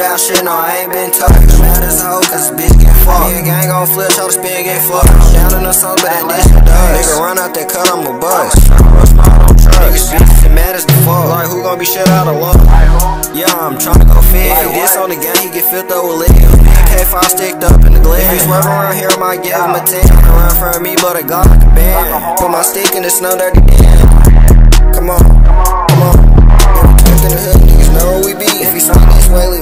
down shit, no, I ain't been touched. Mad as a hoe, cause bitch get fucked. Me and gang gon' flip, show the spin, get fucked. Down in the sun, but that dish does. Nigga run out that cut, I'm a bust. Niggas bitches mad as the fuck. Like, who gon' be shut out of luck? Yeah, I'm tryna go fit. This on the gang, he get filled up with liquor. K5 sticked up in the glen. If swerve around here, I might give him a 10. Run from me, but I got like a band. Put my stick in the snow, dirty den.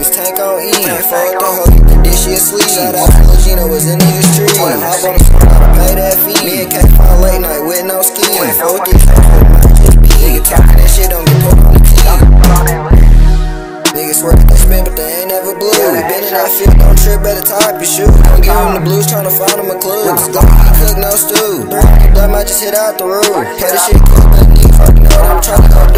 Speak this way, leave his tank on E. Fuck the hoe, get the dish, she asleep. Shout out to Legino, was in these streets. Hop on the squad, pay that fee. Me and K5 late night with no ski. Fuck this, might just be. Nigga talking that shit, don't get put on the team. Niggas swear they spin, but they ain't never blue. Been in that field, don't trip, better tie up your shoe. Don't give them the blues, tryna find them a clue. Cause don't cook no stew. Blood might just hit out the roof. Had this shit cool, but niggas fucking know what I'm tryna go do.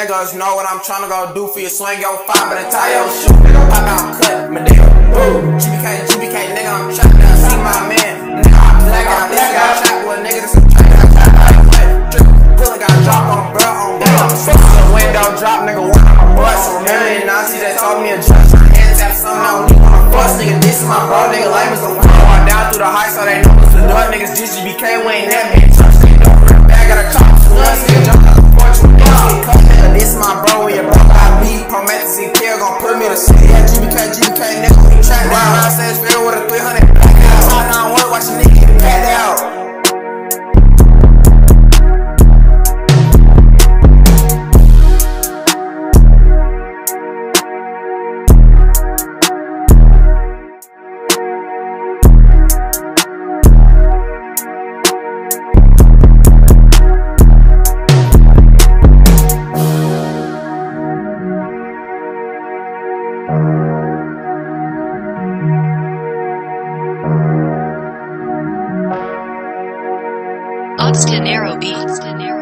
Niggas know what I'm tryna go do for you. Swing your five, but tie your shoe. Nigga, pop out, cut, my nigga. Boo. GBK, GBK, nigga, I'm trapped down. See my man. Nigga, I black out, black out, trap with a nigga that's a track. Bullet got dropped on bro, on bro. The window drop, nigga, what a bust. Remember the Nazi that told me a judge. Hands tap something, I don't need one bust. Nigga, this is my bro, nigga, lame as the one. Walk down through the heights, so they know it's the dud. Niggas, GGBK, we ain't that man. Touch, nigga, don't rip back, got a chop. Nigga, jump Yeah, Oxton Arrow Beats.